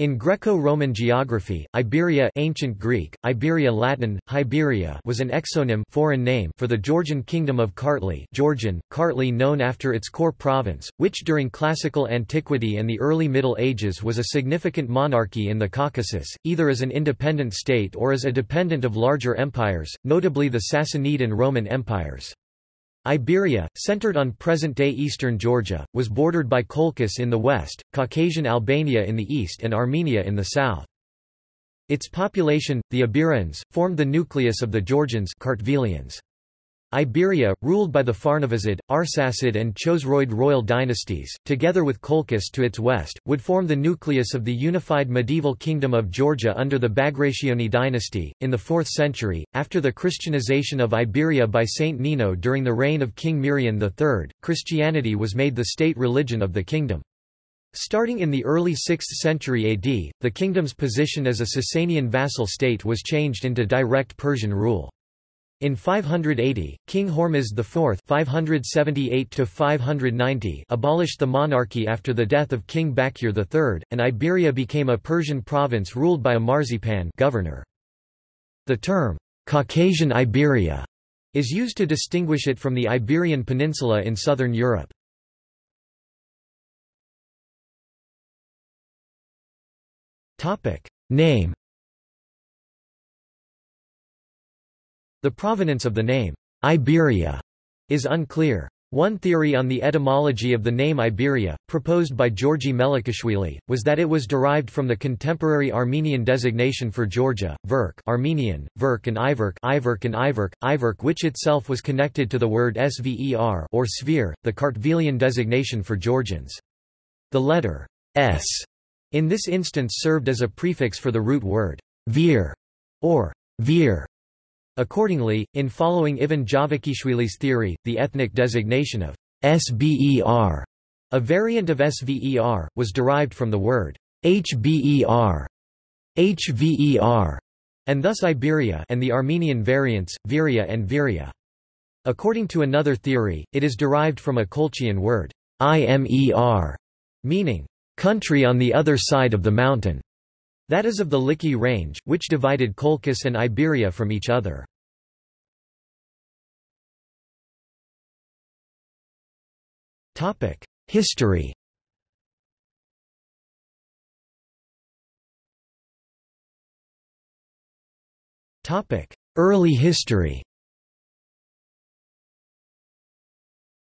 In Greco-Roman geography, Iberia ancient Greek, Iberia Latin, Hiberia was an exonym foreign name for the Georgian kingdom of Kartli Georgian, Kartli known after its core province, which during classical antiquity and the early Middle Ages was a significant monarchy in the Caucasus, either as an independent state or as a dependent of larger empires, notably the Sassanid and Roman empires. Iberia, centered on present-day eastern Georgia, was bordered by Colchis in the west, Caucasian Albania in the east and Armenia in the south. Its population, the Iberians, formed the nucleus of the Georgians Kartvelians. Iberia, ruled by the Pharnavazid, Arsacid and Chosroid royal dynasties, together with Colchis to its west, would form the nucleus of the unified medieval kingdom of Georgia under the Bagrationi dynasty. In the 4th century, after the Christianization of Iberia by Saint Nino during the reign of King Mirian III, Christianity was made the state religion of the kingdom. Starting in the early 6th century AD, the kingdom's position as a Sasanian vassal state was changed into direct Persian rule. In 580, King Hormizd IV (578–590) abolished the monarchy after the death of King Bakur III, and Iberia became a Persian province ruled by a marzpan governor. The term Caucasian Iberia is used to distinguish it from the Iberian Peninsula in southern Europe. Name. The provenance of the name, Iberia, is unclear. One theory on the etymology of the name Iberia, proposed by Georgi Melikishvili, was that it was derived from the contemporary Armenian designation for Georgia, Verk Armenian, Verk and Iverk Iverk and Iverk, Iverk which itself was connected to the word Sver or sphere, the Kartvelian designation for Georgians. The letter s in this instance served as a prefix for the root word vir or vir Accordingly, in following Ivan Javakhishvili's theory, the ethnic designation of SBER, a variant of SVER, was derived from the word HBER, HVER, and thus Iberia and the Armenian variants, Viria and Viria. According to another theory, it is derived from a Colchian word, IMER, meaning, country on the other side of the mountain. That is of the Likhi range, which divided Colchis and Iberia from each other. History Early history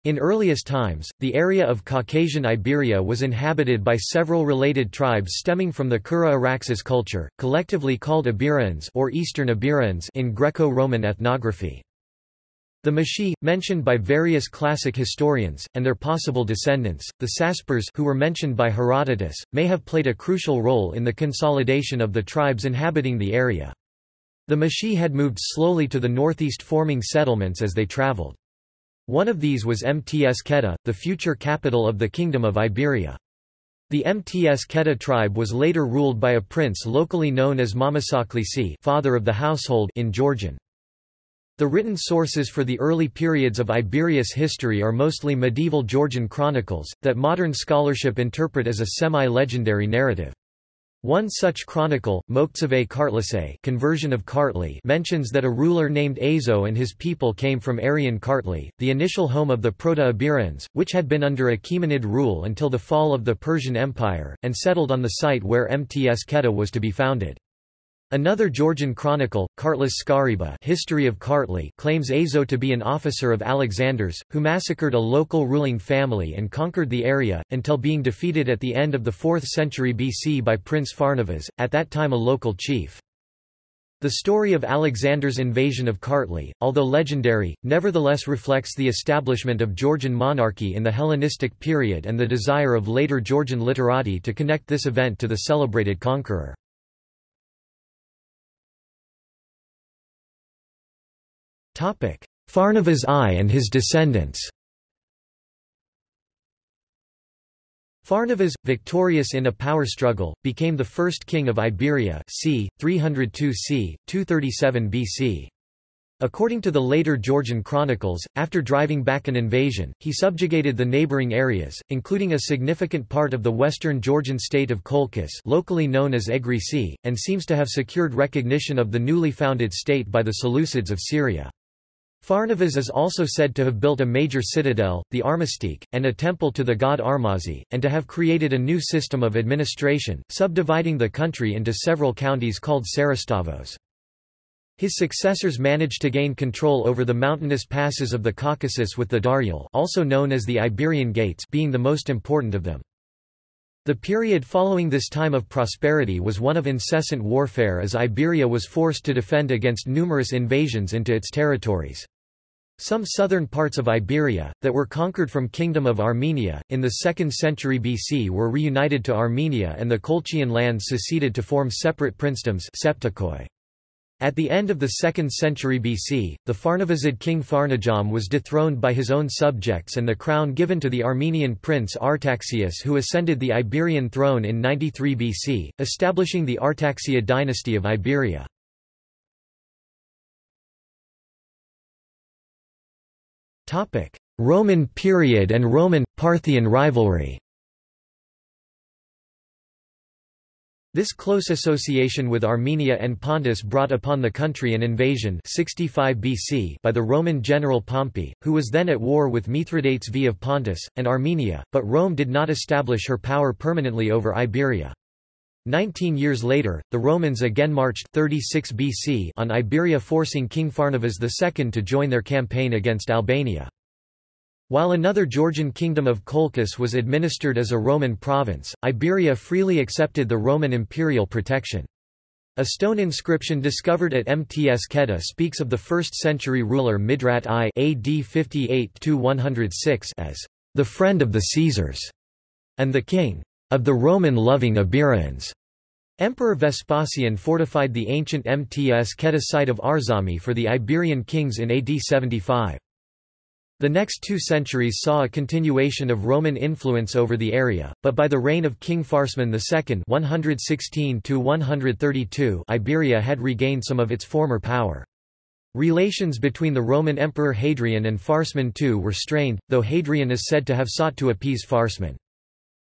In earliest times, the area of Caucasian Iberia was inhabited by several related tribes stemming from the Kura Araxes culture, collectively called Iberians or Eastern Iberians in Greco-Roman ethnography. The Mashi, mentioned by various classic historians, and their possible descendants, the Saspers who were mentioned by Herodotus, may have played a crucial role in the consolidation of the tribes inhabiting the area. The Mashi had moved slowly to the northeast forming settlements as they traveled. One of these was Mtskheta, the future capital of the Kingdom of Iberia. The Mtskheta tribe was later ruled by a prince locally known as Mamasaklisi father of the household in Georgian. The written sources for the early periods of Iberia's history are mostly medieval Georgian chronicles, that modern scholarship interpret as a semi-legendary narrative. One such chronicle, Moktsevay Kartlisay conversion of Kartli mentions that a ruler named Azo and his people came from Arian Kartli, the initial home of the Proto-Iberians, which had been under Achaemenid rule until the fall of the Persian Empire, and settled on the site where Mtskheta was to be founded. Another Georgian chronicle, Kartlis Tskhovreba History of Kartli claims Azo to be an officer of Alexander's, who massacred a local ruling family and conquered the area, until being defeated at the end of the 4th century BC by Prince Pharnavaz, at that time a local chief. The story of Alexander's invasion of Kartli, although legendary, nevertheless reflects the establishment of Georgian monarchy in the Hellenistic period and the desire of later Georgian literati to connect this event to the celebrated conqueror. Pharnavaz I and his descendants Pharnavaz, victorious in a power struggle, became the first king of Iberia c. 302 c. 237 BC. According to the later Georgian chronicles, after driving back an invasion, he subjugated the neighboring areas, including a significant part of the western Georgian state of Colchis locally known as Egrisi, and seems to have secured recognition of the newly founded state by the Seleucids of Syria. Pharnavaz is also said to have built a major citadel, the Armaztsikhe, and a temple to the god Armazi, and to have created a new system of administration, subdividing the country into several counties called saeristavos. His successors managed to gain control over the mountainous passes of the Caucasus with the Daryal also known as the Iberian Gates being the most important of them. The period following this time of prosperity was one of incessant warfare as Iberia was forced to defend against numerous invasions into its territories. Some southern parts of Iberia, that were conquered from Kingdom of Armenia, in the 2nd century BC were reunited to Armenia and the Colchian lands seceded to form separate princedoms. At the end of the 2nd century BC, the Pharnavazid king Pharnajom was dethroned by his own subjects and the crown given to the Armenian prince Artaxias who ascended the Iberian throne in 93 BC, establishing the Artaxia dynasty of Iberia. Roman period and Roman-Parthian rivalry This close association with Armenia and Pontus brought upon the country an invasion 65 BC by the Roman general Pompey, who was then at war with Mithridates V of Pontus, and Armenia, but Rome did not establish her power permanently over Iberia. Nineteen years later, the Romans again marched 36 BC on Iberia forcing King Pharnavaz II to join their campaign against Albania. While another Georgian kingdom of Colchis was administered as a Roman province, Iberia freely accepted the Roman imperial protection. A stone inscription discovered at Mtskheta speaks of the 1st century ruler Mihrdat I AD 58-106 as the friend of the Caesars and the king of the Roman-loving Iberians. Emperor Vespasian fortified the ancient Mtskheta site of Arzami for the Iberian kings in AD 75. The next two centuries saw a continuation of Roman influence over the area, but by the reign of King Pharsman II 116 Iberia had regained some of its former power. Relations between the Roman Emperor Hadrian and Pharsman II were strained, though Hadrian is said to have sought to appease Pharsman.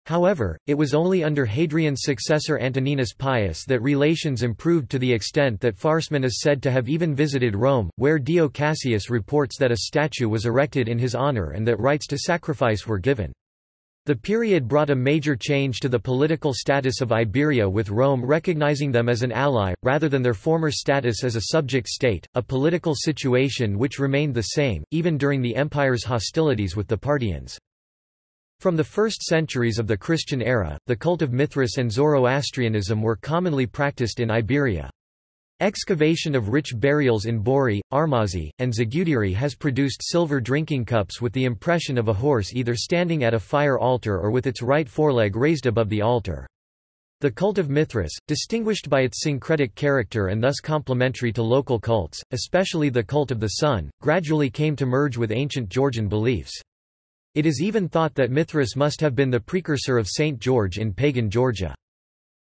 However, it was only under Hadrian's successor Antoninus Pius that relations improved to the extent that Pharsman is said to have even visited Rome, where Dio Cassius reports that a statue was erected in his honor and that rights to sacrifice were given. The period brought a major change to the political status of Iberia with Rome recognizing them as an ally, rather than their former status as a subject state, a political situation which remained the same, even during the empire's hostilities with the Parthians. From the first centuries of the Christian era, the cult of Mithras and Zoroastrianism were commonly practiced in Iberia. Excavation of rich burials in Bori, Armazi, and Zguderi has produced silver drinking cups with the impression of a horse either standing at a fire altar or with its right foreleg raised above the altar. The cult of Mithras, distinguished by its syncretic character and thus complementary to local cults, especially the cult of the sun, gradually came to merge with ancient Georgian beliefs. It is even thought that Mithras must have been the precursor of Saint George in pagan Georgia.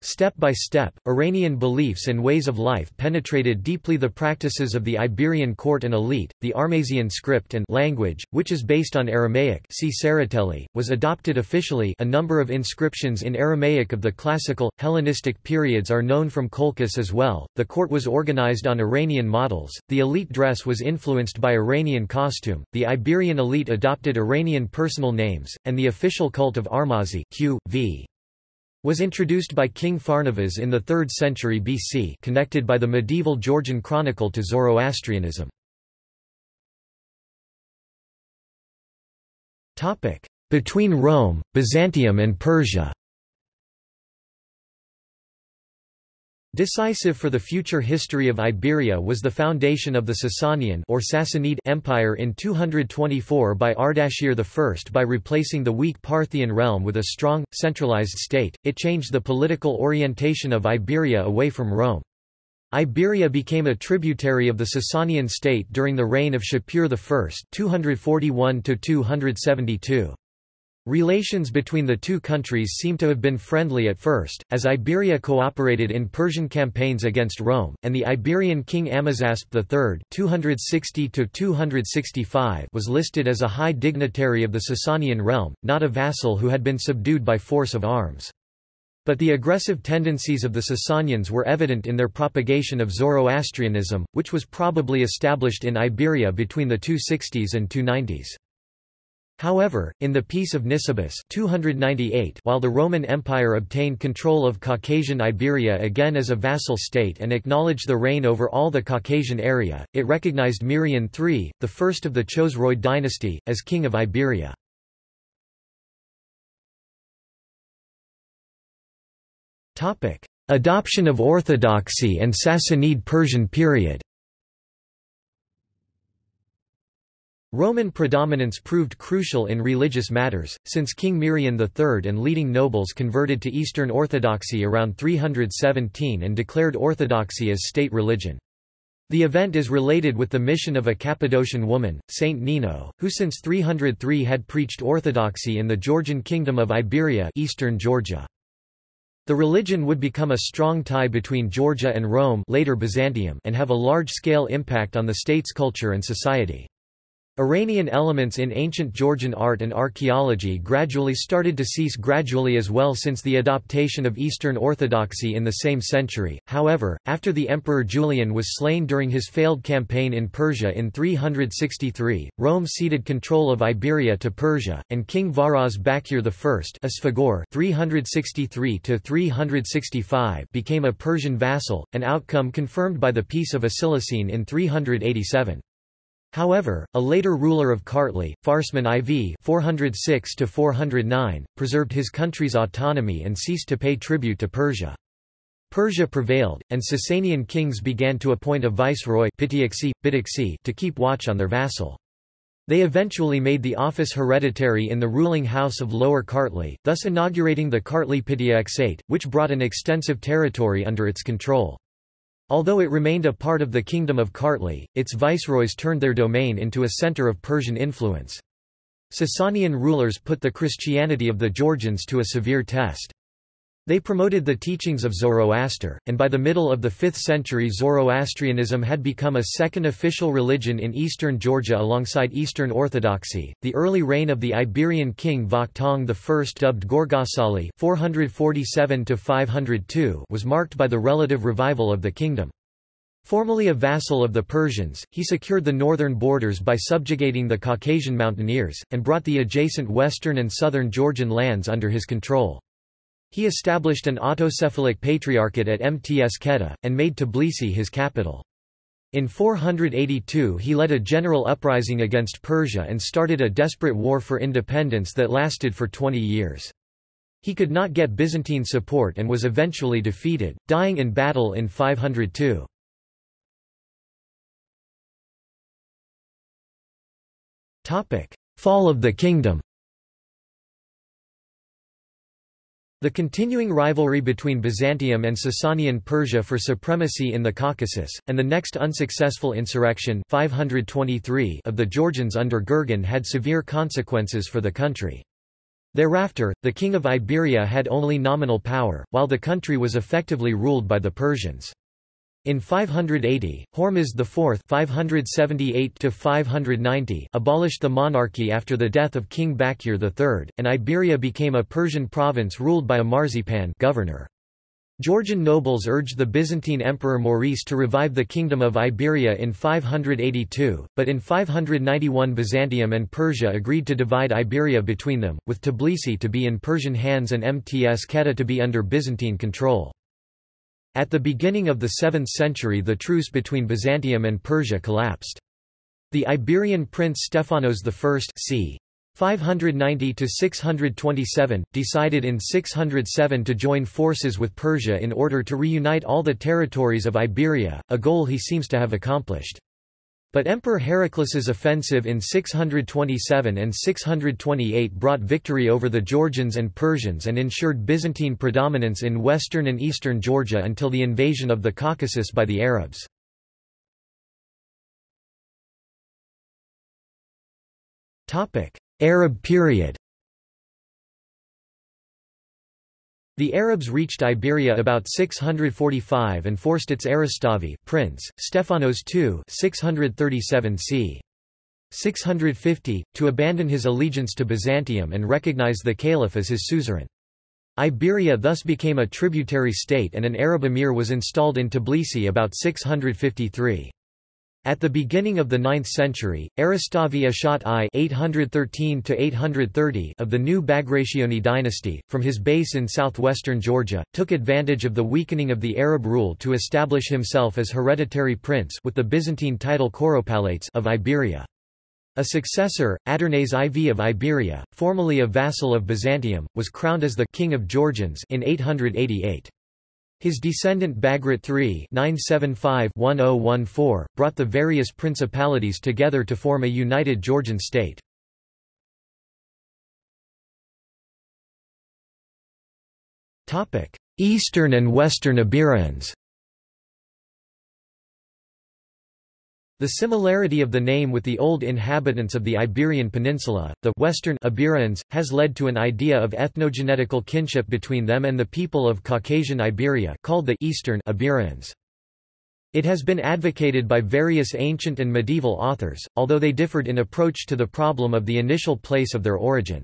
Step by step, Iranian beliefs and ways of life penetrated deeply the practices of the Iberian court and elite. The Armazian script and language, which is based on Aramaic, see was adopted officially. A number of inscriptions in Aramaic of the classical Hellenistic periods are known from Colchis as well. The court was organized on Iranian models. The elite dress was influenced by Iranian costume. The Iberian elite adopted Iranian personal names, and the official cult of Armazi Q. V was introduced by King Pharnavaz in the 3rd century BC connected by the medieval Georgian chronicle to Zoroastrianism. Between Rome, Byzantium and Persia Decisive for the future history of Iberia was the foundation of the Sasanian or Sassanid Empire in 224 by Ardashir I. By replacing the weak Parthian realm with a strong, centralized state, it changed the political orientation of Iberia away from Rome. Iberia became a tributary of the Sasanian state during the reign of Shapur I 241 -272. Relations between the two countries seem to have been friendly at first, as Iberia cooperated in Persian campaigns against Rome, and the Iberian king Amazasp III 260 was listed as a high dignitary of the Sasanian realm, not a vassal who had been subdued by force of arms. But the aggressive tendencies of the Sasanians were evident in their propagation of Zoroastrianism, which was probably established in Iberia between the 260s and 290s. However, in the Peace of Nisibis 298, while the Roman Empire obtained control of Caucasian Iberia again as a vassal state and acknowledged the reign over all the Caucasian area, it recognized Mirian III, the first of the Chosroid dynasty, as king of Iberia. Adoption of Orthodoxy and Sassanid Persian period Roman predominance proved crucial in religious matters, since King Mirian III and leading nobles converted to Eastern Orthodoxy around 317 and declared Orthodoxy as state religion. The event is related with the mission of a Cappadocian woman, Saint Nino, who since 303 had preached Orthodoxy in the Georgian kingdom of Iberia eastern Georgia. The religion would become a strong tie between Georgia and Rome later Byzantium and have a large-scale impact on the state's culture and society. Iranian elements in ancient Georgian art and archaeology gradually started to cease gradually as well since the adoption of Eastern Orthodoxy in the same century. However, after the Emperor Julian was slain during his failed campaign in Persia in 363, Rome ceded control of Iberia to Persia, and King Varaz Bakur I Asphagur 363 became a Persian vassal, an outcome confirmed by the Peace of Acilisene in 387. However, a later ruler of Kartli, Farsman IV 406 preserved his country's autonomy and ceased to pay tribute to Persia. Persia prevailed, and Sasanian kings began to appoint a viceroy to keep watch on their vassal. They eventually made the office hereditary in the ruling house of Lower Kartli, thus inaugurating the Kartli Pitiaksate, which brought an extensive territory under its control. Although it remained a part of the Kingdom of Kartli, its viceroys turned their domain into a center of Persian influence. Sasanian rulers put the Christianity of the Georgians to a severe test. They promoted the teachings of Zoroaster, and by the middle of the 5th century Zoroastrianism had become a second official religion in eastern Georgia alongside Eastern Orthodoxy. The early reign of the Iberian king Vakhtang I dubbed Gorgasali 447 was marked by the relative revival of the kingdom. Formerly a vassal of the Persians, he secured the northern borders by subjugating the Caucasian mountaineers, and brought the adjacent western and southern Georgian lands under his control. He established an autocephalic patriarchate at Mtskheta, and made Tbilisi his capital. In 482 he led a general uprising against Persia and started a desperate war for independence that lasted for 20 years. He could not get Byzantine support and was eventually defeated, dying in battle in 502. Fall of the kingdom The continuing rivalry between Byzantium and Sasanian Persia for supremacy in the Caucasus, and the next unsuccessful insurrection 523 of the Georgians under Gurgen had severe consequences for the country. Thereafter, the king of Iberia had only nominal power, while the country was effectively ruled by the Persians. In 580, Hormizd IV (578–590) abolished the monarchy after the death of King Bakur III, and Iberia became a Persian province ruled by a marzpan governor. Georgian nobles urged the Byzantine Emperor Maurice to revive the Kingdom of Iberia in 582, but in 591 Byzantium and Persia agreed to divide Iberia between them, with Tbilisi to be in Persian hands and Mtskheta to be under Byzantine control. At the beginning of the 7th century the truce between Byzantium and Persia collapsed. The Iberian prince Stephanos I c. 590–627, decided in 607 to join forces with Persia in order to reunite all the territories of Iberia, a goal he seems to have accomplished. But Emperor Heraclius's offensive in 627 and 628 brought victory over the Georgians and Persians and ensured Byzantine predominance in western and eastern Georgia until the invasion of the Caucasus by the Arabs. Arab period The Arabs reached Iberia about 645 and forced its Aristavi, prince, Stephanos II 637 c. 650, to abandon his allegiance to Byzantium and recognize the caliph as his suzerain. Iberia thus became a tributary state and an Arab emir was installed in Tbilisi about 653. At the beginning of the 9th century, Aristavi Ashot I (813–830) of the new Bagrationi dynasty, from his base in southwestern Georgia, took advantage of the weakening of the Arab rule to establish himself as hereditary prince with the Byzantine title Kouropalates of Iberia. A successor, Adarnase IV of Iberia, formerly a vassal of Byzantium, was crowned as the king of Georgians in 888. His descendant Bagrat III 975-1014, brought the various principalities together to form a united Georgian state. Eastern and Western Iberians The similarity of the name with the old inhabitants of the Iberian Peninsula, the Western Iberians, has led to an idea of ethnogenetical kinship between them and the people of Caucasian Iberia called the Eastern Iberians. It has been advocated by various ancient and medieval authors, although they differed in approach to the problem of the initial place of their origin.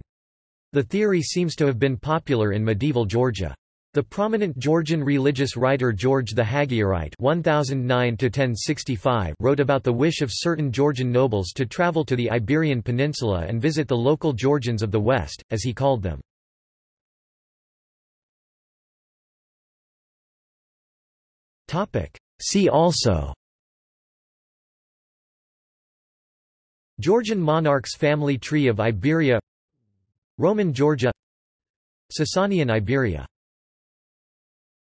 The theory seems to have been popular in medieval Georgia. The prominent Georgian religious writer George the Hagiorite (1009–1065) wrote about the wish of certain Georgian nobles to travel to the Iberian Peninsula and visit the local Georgians of the West, as he called them. Topic. See also. Georgian monarchs family tree of Iberia Roman Georgia Sasanian Iberia